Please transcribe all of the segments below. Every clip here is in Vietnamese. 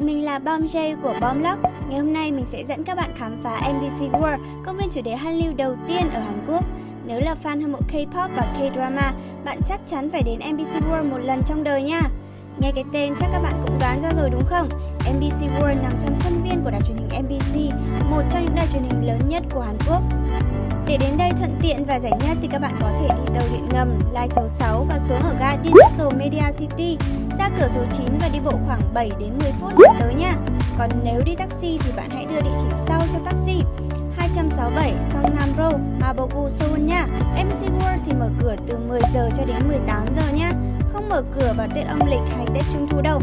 bạn, mình là Bom J của Bom Lock. Ngày hôm nay mình sẽ dẫn các bạn khám phá MBC World, công viên chủ đề Hallyu đầu tiên ở Hàn Quốc. Nếu là fan hâm mộ K-pop và K-drama, bạn chắc chắn phải đến MBC World một lần trong đời nha. Nghe cái tên chắc các bạn cũng đoán ra rồi đúng không? MBC World nằm trong khuôn viên của đài truyền hình MBC một trong những đài truyền hình lớn nhất của Hàn Quốc. Để đến đây thuận tiện và rẻ nhất thì các bạn có thể đi tàu điện ngầm Line số 6 và xuống ở ga Digital Media City, ra cửa số 9 và đi bộ khoảng 7 đến 10 phút là tới nha. Còn nếu đi taxi thì bạn hãy đưa địa chỉ sau cho taxi. 267 Songnam Road, Mabogu, Seoul nha. MC World thì mở cửa từ 10 giờ cho đến 18 giờ nha. Không mở cửa vào Tết âm lịch hay Tết Trung thu đâu.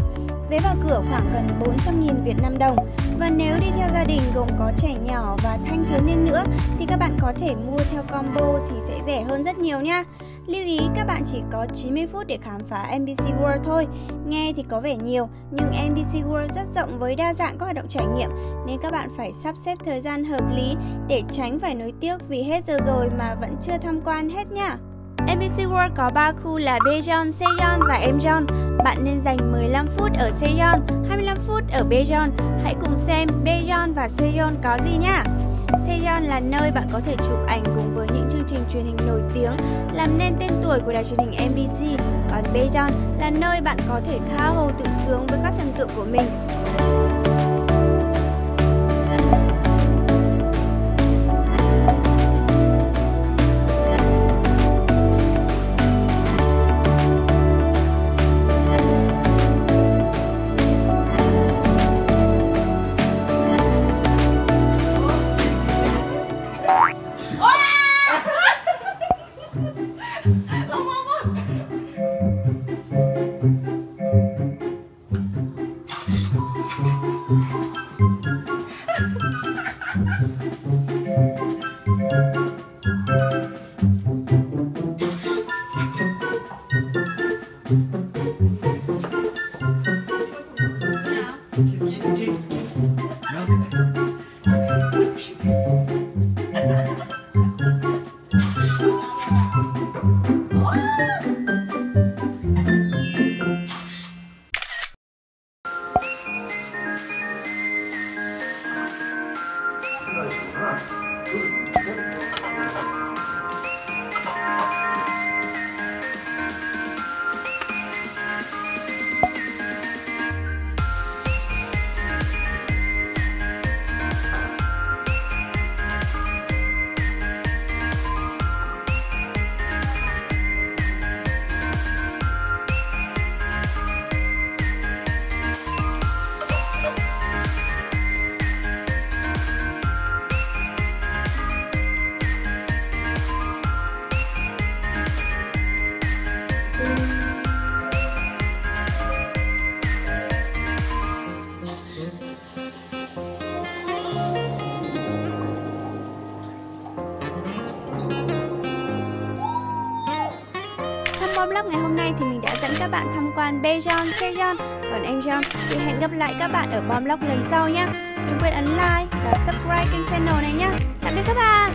Vé vào cửa khoảng gần 400.000 Việt Nam đồng. Và nếu đi theo gia đình gồm có trẻ nhỏ và thanh thiếu niên nữa, thì các bạn có thể mua theo combo thì sẽ rẻ hơn rất nhiều nha. Lưu ý, các bạn chỉ có 90 phút để khám phá MBC World thôi. Nghe thì có vẻ nhiều, nhưng MBC World rất rộng với đa dạng các hoạt động trải nghiệm, nên các bạn phải sắp xếp thời gian hợp lý để tránh phải nối tiếc vì hết giờ rồi mà vẫn chưa tham quan hết nha. MBC World có 3 khu là Daejeon, Seyeon và Emjeon. Bạn nên dành 15 phút ở Seyeon, 25 phút ở Daejeon. Hãy cùng xem Daejeon và Seyeon có gì nhé. Seyeon là nơi bạn có thể chụp ảnh cùng với những chương trình truyền hình nổi tiếng làm nên tên tuổi của đài truyền hình MBC. Còn Daejeon là nơi bạn có thể tha hồ tự sướng với các thần tượng của mình. Thank you. 大丈夫かな Trong vlog ngày hôm nay thì mình đã dẫn các bạn tham quan Bejon, Sejon. Còn em John thì hẹn gặp lại các bạn ở bom vlog lần sau nhé. Đừng quên ấn like và subscribe kênh channel này nhé. Tạm biệt các bạn!